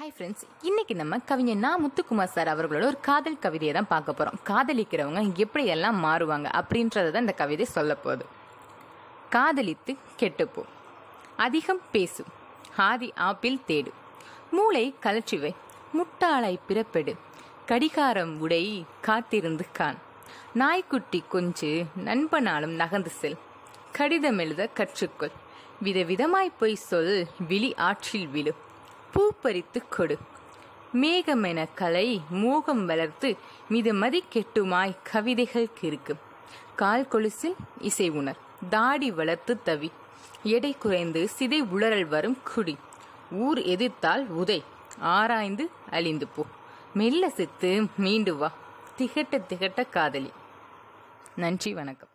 Hi friends இன்னைக்கு நம்ம கவிஞர் நா முத்துக்குமார் சார் அவர்களோட ஒரு காதல் கவிதையை தான் பார்க்க போகிறோம் காதலிக்கிறவங்க எப்படியெல்லாம் மாறுவாங்க அப்படின்றத தான் இந்த கவிதை சொல்ல போகுது. காதலித்து கெட்டுப்போ. அதிகம் பேசு. ஆதி ஆப்பிள் தேடு. மூளை கலச்சிவை முட்டாளாய் பிறப்பெடு. கடிகாரம் உடை காத்திருந்து கான் நாய்க்குட்டி கொஞ்சு. நண்பனாலும் நகர்ந்து செல். கடிதம் எழுத கற்றுக்கொள். விதவிதமாய் பொய் சொல். விழி ஆற்றில் விழு. பூ பறித்து கொடு. மேகமென கலை மோகம் வளர்த்து மிதுமதி கெட்டுமாய் கவிதைகள் கிறுக்கு. கால் கொலுசில் இசை உணர். தாடி வளர்த்து தவி. எடை குறைந்து சிதை உளறல் வரும் குடி. ஊர் எதிர்த்தால் உதை. ஆராய்ந்து அழிந்து போ. மெல்ல சித்து மீண்டு வா. திகட்ட திகட்ட காதலி. நன்றி வணக்கம்.